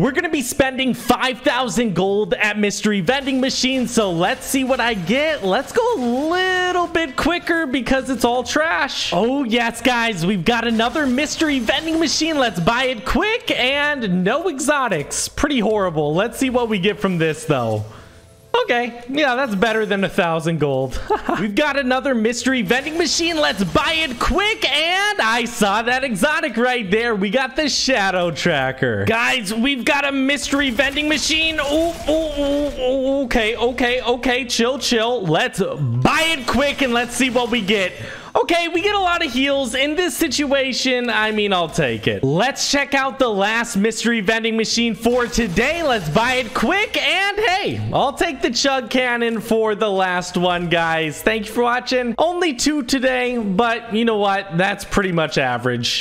We're going to be spending 5,000 gold at mystery vending machine. So let's see what I get. Let's go a little bit quicker because it's all trash. Oh, yes, guys. We've got another mystery vending machine. Let's buy it quick and no exotics. Pretty horrible. Let's see what we get from this, though. Okay, yeah, that's better than a thousand gold. We've got another mystery vending machine. Let's buy it quick. And I saw that exotic right there. We got the shadow tracker. Guys, we've got a mystery vending machine. Ooh, ooh, ooh, okay, okay, okay. Chill, chill. Let's buy it quick and let's see what we get. Okay, we get a lot of heals. In this situation, I mean, I'll take it. Let's check out the last mystery vending machine for today. Let's buy it quick. And hey, I'll take the chug cannon for the last one, guys. Thank you for watching. Only two today, but you know what? That's pretty much average.